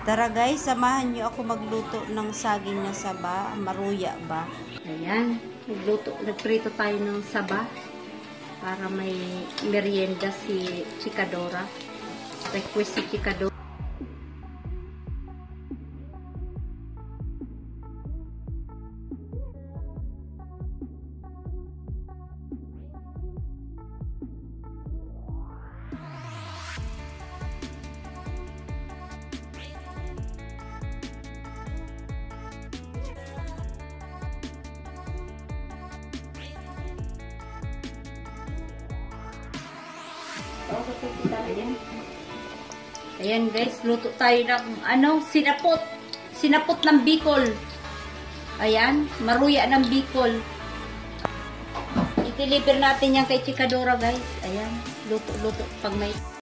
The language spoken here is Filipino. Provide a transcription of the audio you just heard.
Tara guys, samahan niyo ako magluto ng saging na saba. Maruya ba? Ayan, nagluto, nagprito tayo ng saba para may merienda si Chikadora. Request si Chikadora. Ayan. Guys, luto tayo ng ano, sinapot. Sinapot ng bikol. Ayan, maruya ng bikol. I-deliver natin yan kay Chikadora guys. Ayan, luto-luto pag may